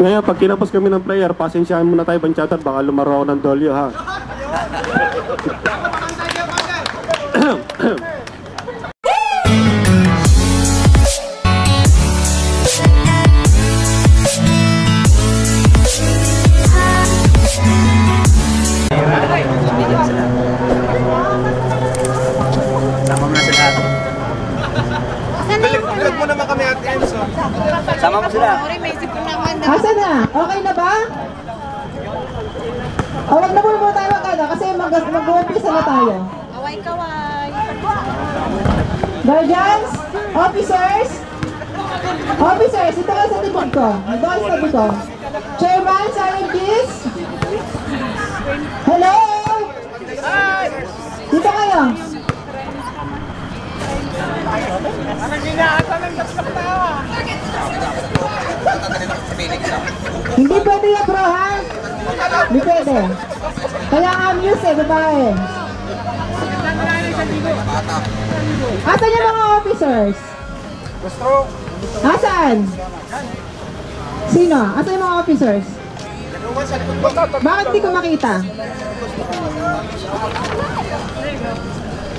Ngayon, pag kinapos kami ng player, pasensyahan muna tayo, Banchatar, baka lumaro ako ng dolyo, ha? Sama mo sila. Sama mo sila. Asa na? Okay na ba? O, wag na muna muna tayo magkano kasi mag mag-umpisa na tayo. Away kaway. Guardians, officers, officers, ito kayo sa likod ko. Kayo sa likod ko. Chairman, scientist. Hello? Dito kayo. Hindi pwede yan bro ha? Hindi pwede. Kaya nga muse eh, babae. Asan yung mga officers? Asan? Sino? Asan yung mga officers? Bakit hindi ko makita?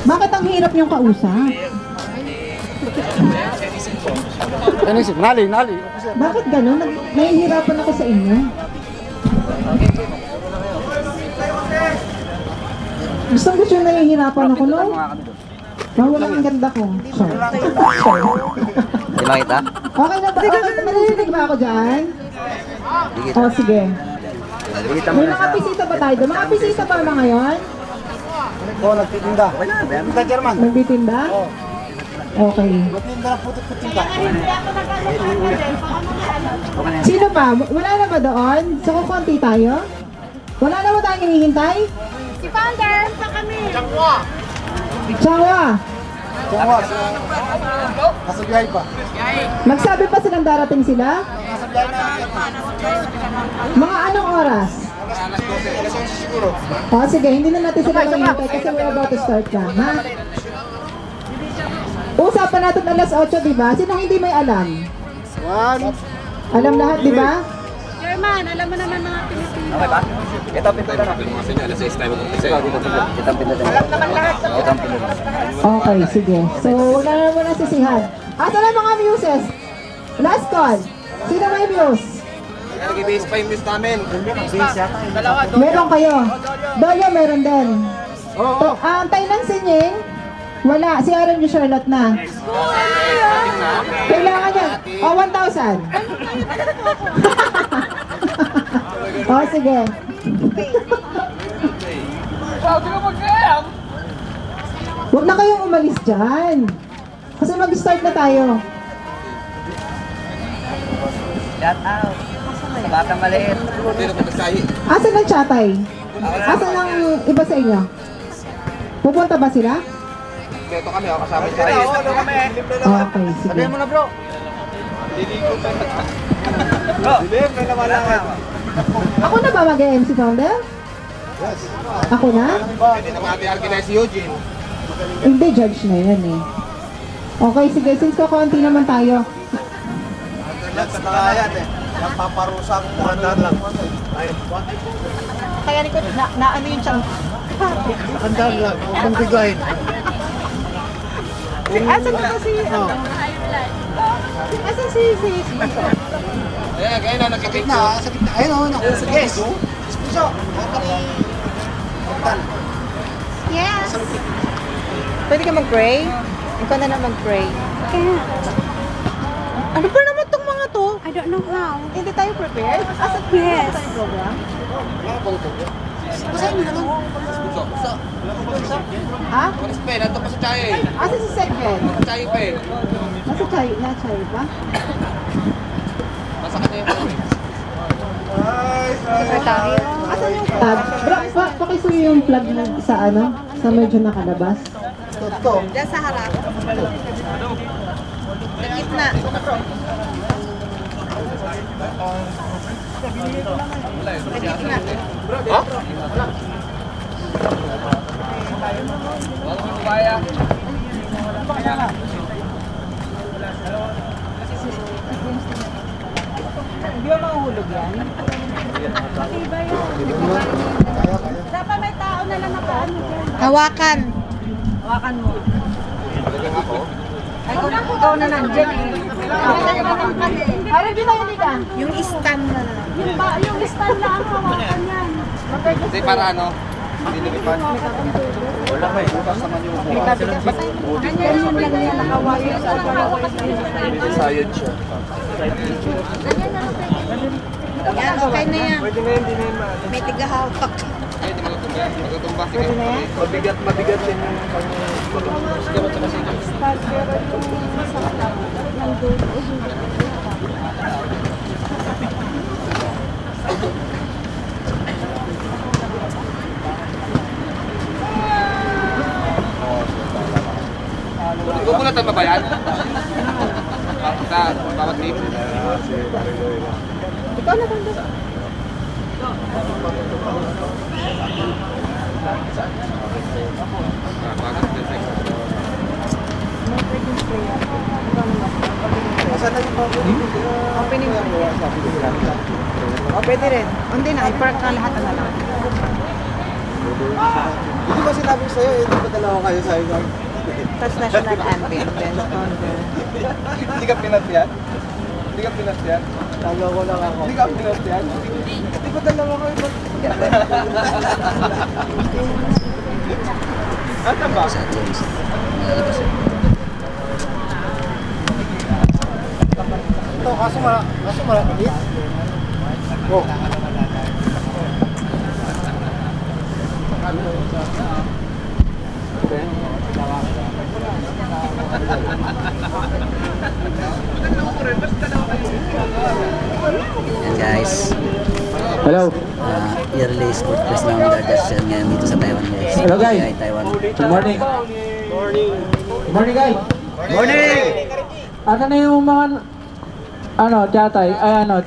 Bakit ang hirap niyong kausap? Ano si Nali, Nali. Bakit gano'n? Nag- Nahihirapan ako sa inyo. Gustong gusto yung nahihirapan ako, no? Mawala ang ganda ko. Sorry. Di ba kita? Okay na ba? Okay, narinig ba ako dyan? O, sige. Digitan mo May na mga siya. bisita ba tayo? Mga bisita ba ba ngayon? Oo, nagtitinda. Nagtitinda, German. Nagtitinda ng putot-putinda. Sino pa? Wala na ba doon? So, kukunti tayo? Wala na ba tayong hinihintay? Si Founder, pa kami. Chawa! Tungo, nasa biyahe pa. Magsabi pa silang darating sila? Mga anong oras? Alas 12, alas 11 siguro. O sige, hindi na natin sila mahihintay kasi we're about to start na, ha? Usapan natin alas 8, di ba? Sino hindi may alam? One. Alam lahat, di ba? German, alam mo naman mga Pilipino. Okay ba? Ito ang pinto na. Pinto na. Ito ang pinto na. Ito ang pinto na. Okay, sige. So, wala na muna sisihan. Asa na mga muses? Last call. Sino may muse? Nag-base pa yung miss namin. Meron kayo. Doyo, meron din. To, ah, antay ng sinying. Wala. Si Aaron yung Charlotte na. Kailangan niya. O, 1,000. o, sige. Huwag na kayong umalis dyan. Kasi mag-start na tayo. Shout out. Sa batang maliit. Asan ang chatay? Asan ang iba sa inyo? Pupunta ba sila? Ito kami, ako kasama sa kayo. Oo, ano kami. Okay, sige. Sabihin mo na bro. Bro. Dilim, may naman lang. Ako na ba mag-MC founder? Yes. Ako na? Hindi naman natin organize si Eugene. Hindi, judge na yan eh. Okay, sige. Since kakunti naman tayo. Yan sa tangayan eh. Yung paparusa ko kung handaan lang. Kaya ni ko, na, na ano yung siyang... Handaan lang, huwag mong biglayin. Asan na ba si... ano? Asan si... si... si... Ayan, kaya na nakikita. Na, sa gitna. Ayun o, naku. Yes. Puso. Yes. Pwede ka mag-pray? Ikaw na lang mag-pray. Ano ba naman tong mga to? I don't know how. Hindi tayo prepared? Asa Yes. tayo program? Ha? Pe, nandun pa sa Chaye. Asa si Segven? Chaye pe. Nasa Chay, na Chay ba? Nasa kanya yung Secretary? Asa yung Tab. Bro, pa pakisuyo yung plug na sa ano? Sa medyo nakalabas. Totoo. Diyan sa harap. Sa gitna. Sa gitna. Hindi mo mahuli. Nahulog yan. Dapat may tao na lang na paano dyan. Hawakan. Hawakan mo. Ay, kung ikaw na nandyan eh. Dito, hindi ka. Yung stand na lang. Yung, ba, yung stand na ang hawakan yan. Hindi, para ano? Hindi lumipan. Wala may bukas naman yung Ganyan yung lang yan nakawali. Science siya. Yan, okay na yan. May tigahawak. Ay, hindi magtutumba. Magtutumba. Sige. Mabigat, mabigat din yung Gugulatan pa ba yan? Sa bawat team? Ikaw na kung Ah, bakit? Perfect. Opening. O, pwede rin. Hindi na, i-park na lahat na lang. Hindi ba sinabi sa'yo, eh, ba dalawa kayo sa inyo? Tapos national anthem, then thunder. Hindi ka pinat yan? Hindi ka pinat yan? Tago ko lang ako. Hindi ka pinat yan? Hindi ba dalawa kayo? Ano ba? Ito, kaso mala, kaso mala, Oh. Yan guys, Hello. uh, yearly sport quiz ng Dardasan ngayon dito sa Taiwan guys. Hello, guys. Ay, Taiwan. Good morning. Good morning, guys. Morning! Asa na yung mga, ano, chatay, ay ano,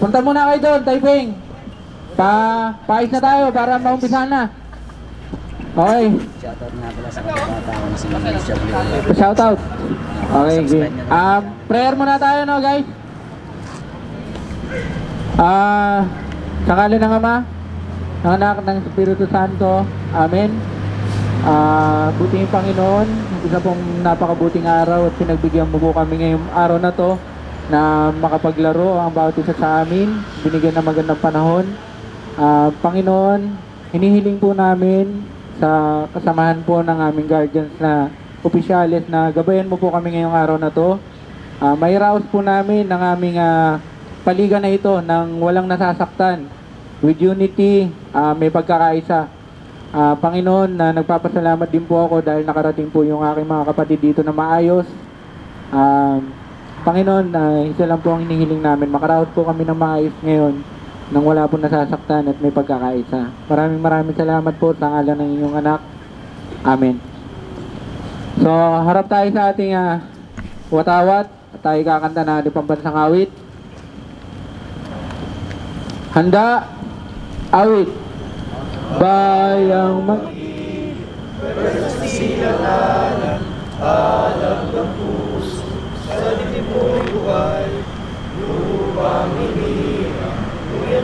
punta muna kayo doon, Taiping. Pa, pais na tayo para maumpisa na. Okay, Shoutout nga pala sa mga bata ko na si Mamis W. shout out. Okay. Ah, prayer muna tayo, no, guys. Ah, sa ngalan ng Ama, ng Anak, ng Espiritu Santo. Amen. Ah, buting Panginoon, isa pong napakabuting araw at pinagbigyan mo po kami ngayong araw na to na makapaglaro ang bawat isa sa amin, binigyan ng magandang panahon. Ah, Panginoon, hinihiling po namin sa kasamahan po ng aming guardians na opisyalis na gabayan mo po kami ngayong araw na to. Ah, may raos po namin ng aming ah, paliga na ito ng walang nasasaktan. With unity, ah, may pagkakaisa. Ah, Panginoon, na nagpapasalamat din po ako dahil nakarating po yung aking mga kapatid dito na maayos. Um, Panginoon, ah, isa lang po ang hinihiling namin. Makaraos po kami ng maayos ngayon nang wala po nasasaktan at may pagkakaisa. Maraming maraming salamat po sa ngalan ng inyong anak. Amen. So, harap tayo sa ating ah, watawat at tayo kakanta na ating pambansang awit. Handa, awit. Bayang mag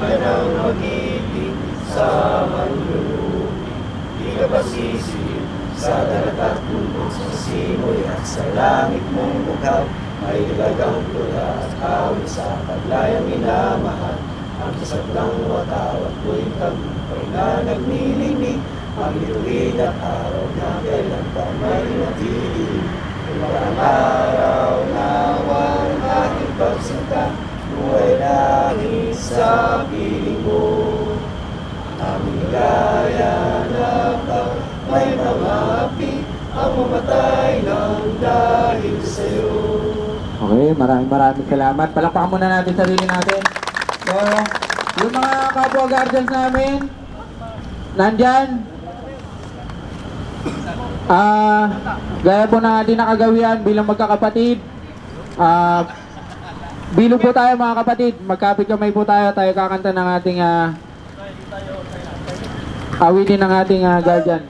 ng pag-ibig sa manlulupi. Di ka pasisip sa dalat at kulot sa simoy at sa langit mong bukal. May ilagang pula at awit sa paglayang minamahal. Ang isaklang watawat ko'y tagumpay na nagnilimig. Ang ituwid at araw na kailan pa may natilig. Ilang araw na walang pagsinta, buhay na Okay, maraming maraming salamat. Palakpakan muna natin sarili natin. So, yung mga kapwa guardians namin, nandyan. Ah, gaya po ng ating nakagawian bilang magkakapatid. Ah, bilog po tayo mga kapatid. Magkapit kamay po tayo. Tayo kakanta ng ating ah, awitin ng ating ah, guardian.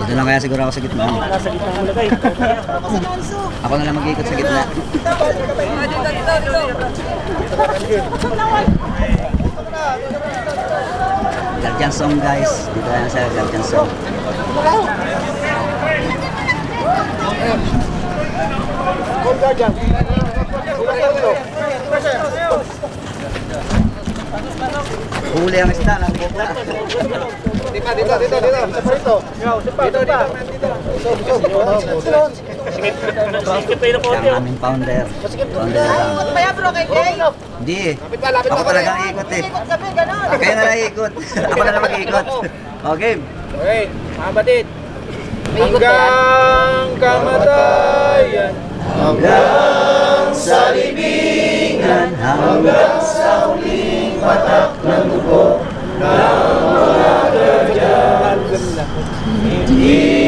Dito lang kaya siguro ako sa gitna. Ako na lang mag-ikot sa gitna. Guardian song guys. Dito lang sa Guardian song. Huli ang isda ng bukla. Dito, dito, dito, dito. Sa parito. Dito, dito. Ang aming founder. Founder lang. Kaya bro, kay Jay. Hindi eh. Ako talagang ikot eh. Sabi, gano'n. Ah, Kayo na lang ikot. Ako na lang mag-ikot. Okay. Okay, mga batid. Hanggang kamatayan. Hanggang sa libingan, hanggang sa huling patak ng dugo ng mga gardyan. Hindi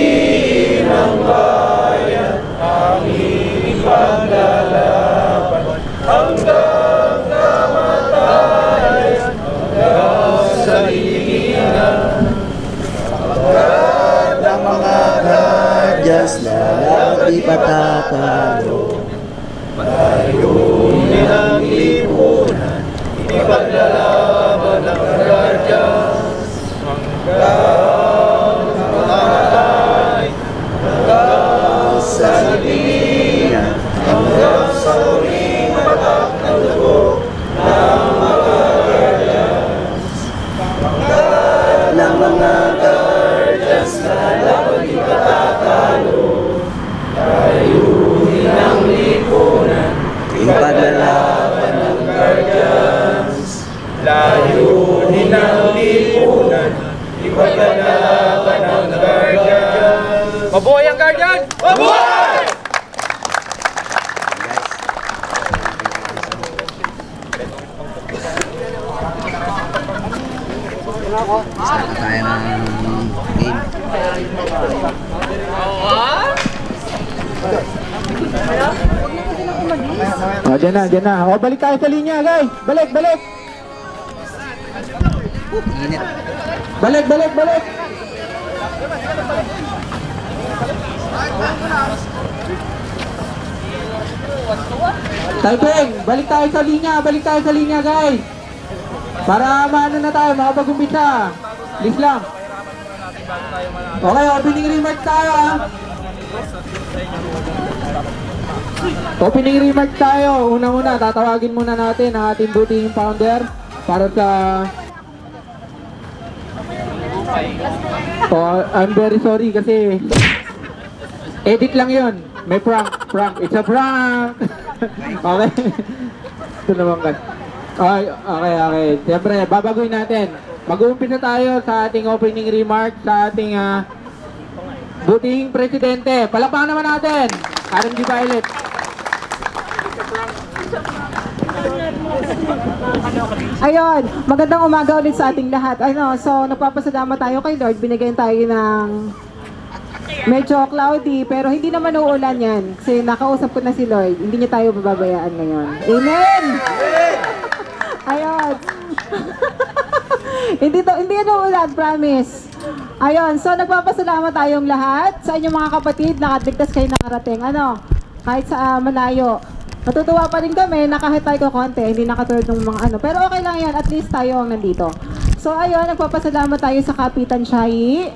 di patatalo. Payunin ang lipunan, ipaglalaban ng guardians. Hanggang kamatay, hanggang sa libingan, hanggang sa patak ng mga. Pagkat ng mga guardians na laban di patatalo. Tayunin ang lipunan, ipaglalaban ng guardians. Layunin ang lipunan, ipaglalaban ng guardians. Mabuhay ang guardian! Mabuhay! Start na tayo ng game. O, dyan na. O, balik tayo sa linya, guys. Balik, balik. Init. Balik, balik, balik. Typing, balik tayo sa linya, balik tayo sa linya, guys. Para maano na tayo, makapag-umpisa. Please lang. Okay, opening remarks tayo, ah. Opening remarks tayo. Una-una, tatawagin muna natin ang ating butihing founder para sa Oh, I'm very sorry kasi edit lang yon. May prank, prank. It's a prank. okay. Ito naman ka. Okay, okay, okay. Siyempre, babaguhin natin. Mag-uumpisa tayo sa ating opening remarks sa ating ah, butihing presidente. Palakpakan naman natin. RMG Violet. Ayun, magandang umaga ulit sa ating lahat. Ano, so nagpapasalamat tayo kay Lord. Binigyan tayo ng medyo cloudy, pero hindi naman uulan yan. Kasi nakausap ko na si Lord. Hindi niya tayo bababayaan ngayon. Amen! Ayun. hindi to, hindi yan uulan, promise. Ayun, so nagpapasalamat tayong lahat sa inyong mga kapatid. Nakaligtas kayo nakarating. Ano, kahit sa ah, malayo. Natutuwa pa rin kami na kahit tayo konti, hindi nakatulad ng mga ano. Pero okay lang yan, at least tayo ang nandito. So ayun, nagpapasalamat tayo sa Kapitan Shai,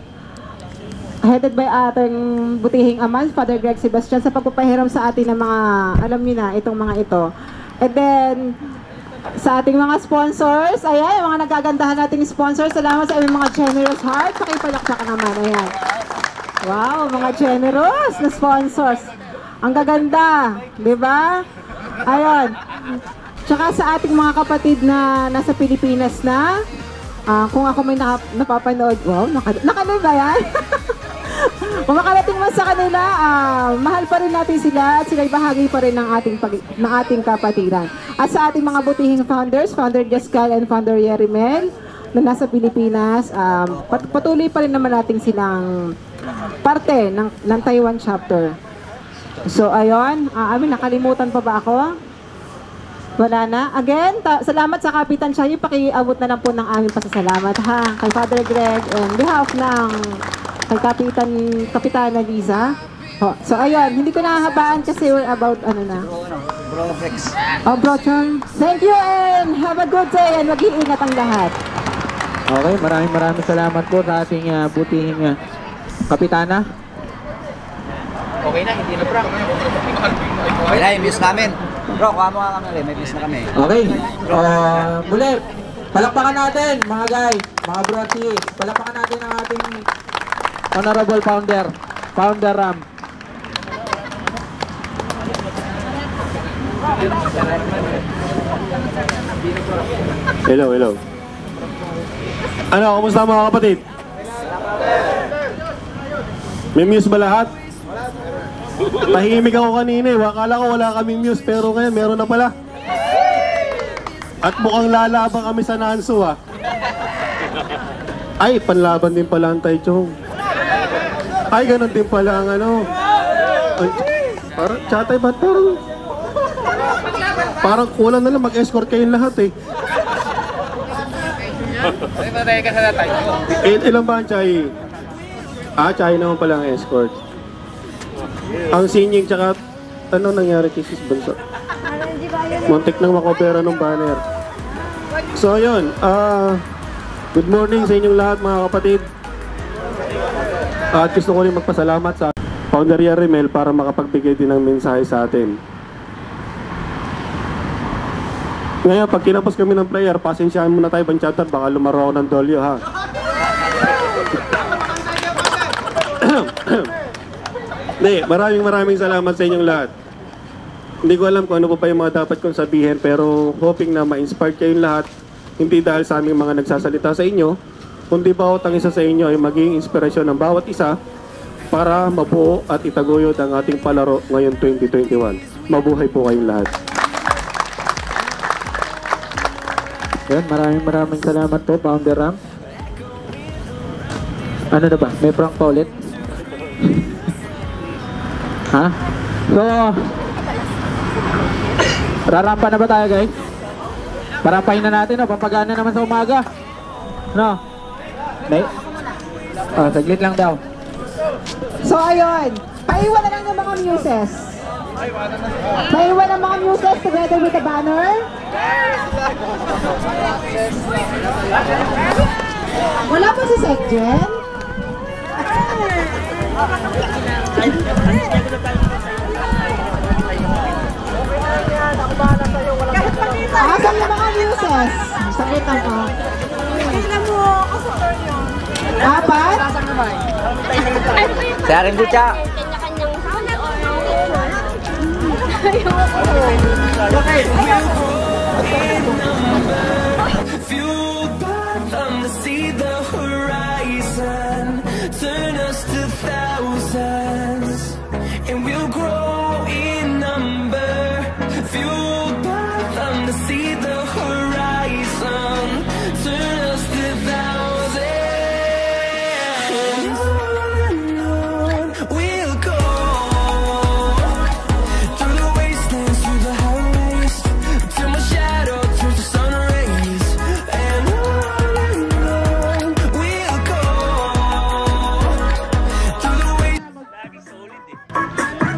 headed by ating butihing aman, Father Greg Sebastian, sa pagpapahiram sa atin ng mga, alam niyo na, itong mga ito. And then, sa ating mga sponsors, ayan, yung mga nagagandahan nating sponsors, salamat sa aming mga generous heart, pakipalakpak naman, ayan. Wow, mga generous na sponsors. Ang gaganda, di ba? Ayun. Tsaka sa ating mga kapatid na nasa Pilipinas na, ah, kung ako may naka, napapanood, wow, naka, nakanood ba yan? Kung makarating man sa kanila, ah, mahal pa rin natin sila at sila'y bahagi pa rin ng ating, pag, ng ating kapatiran. At sa ating mga butihing founders, Founder Jascal and Founder Yerimel, na nasa Pilipinas, um, pat- patuloy pa rin naman natin silang parte ng, ng Taiwan chapter. So, ayun. Ah, amin, nakalimutan pa ba ako? Wala na. Again, salamat sa Kapitan Shayo. Pakiabot na lang po ng aming pasasalamat ha. Kay Father Greg on behalf ng kay Kapitan Kapitana Liza. Oh, so ayun, hindi ko nahahabaan kasi we're about ano na. Bro, Flex. Oh, bro, Chong. Thank you and have a good day and mag-iingat ang lahat. Okay, maraming maraming salamat po sa ating uh, butihing uh, kapitana. Okay na, hindi na prank. Okay na, views namin. Bro, kuha mo nga kami, may views na kami. Okay. Uh, muli, palakpakan natin mga guys, mga brotis. Palakpakan natin ang ating honorable founder, founder Ram. Hello, hello. Ano, kumusta mga kapatid? May muse ba lahat? Tahimik ako kanina eh. Akala ko wala kaming muse pero ngayon meron na pala. At mukhang lalaban kami sa Nansu ah. Ay, panlaban din pala ang Tai Chong. Ay, ganun din pala ang ano. Ay, parang, chatay ba't parang... Parang kulang na lang mag-escort kayong lahat eh. Il ilan ba ang Chay? Ah, Chay naman pala ang escort. Ang sinying tsaka ano nangyari kay Sis Banso? Muntik nang makopera ng banner. So ayun, ah good morning sa inyong lahat mga kapatid. At gusto ko rin magpasalamat sa Founder Yarimel para makapagbigay din ng mensahe sa atin. Ngayon, pag kinapos kami ng player, pasensyahan muna tayo, Banchatter, baka lumaro ako ng dolyo, ha? Hindi, maraming maraming salamat sa inyong lahat. Hindi ko alam kung ano pa pa yung mga dapat kong sabihin, pero hoping na ma-inspire kayong lahat, hindi dahil sa aming mga nagsasalita sa inyo, kundi bawat ang isa sa inyo ay maging inspirasyon ng bawat isa para mabuo at itaguyod ang ating palaro ngayon 2021. Mabuhay po kayong lahat. Yan, maraming maraming salamat po, Founder Ram. Ano na ba? May prank pa ulit? ha? So, rarampa na ba tayo guys? Parampahin na natin, no? pampagana naman sa umaga. No? May? Oh, saglit lang daw. So ayun, paiwan na lang ng mga muses. Paiwan ng mga muses together with the banner. Wala pa si Sekjen? Asan yung mga muses? Saglit lang. Apat? Sa or... Ayoko. Fueled by them to see the horizon Turn us to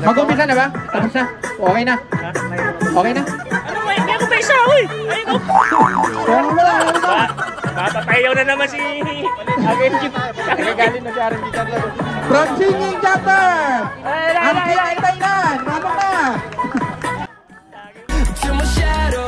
Mag-umpisa na ba? Tapos na? Okay na? Okay na? Ano ba? Hindi ako pa isa, uy! Ayun ko! Kaya mo lang, na naman si... Nagagalit na si ka lang. From Singing! Ano na? Till my shadow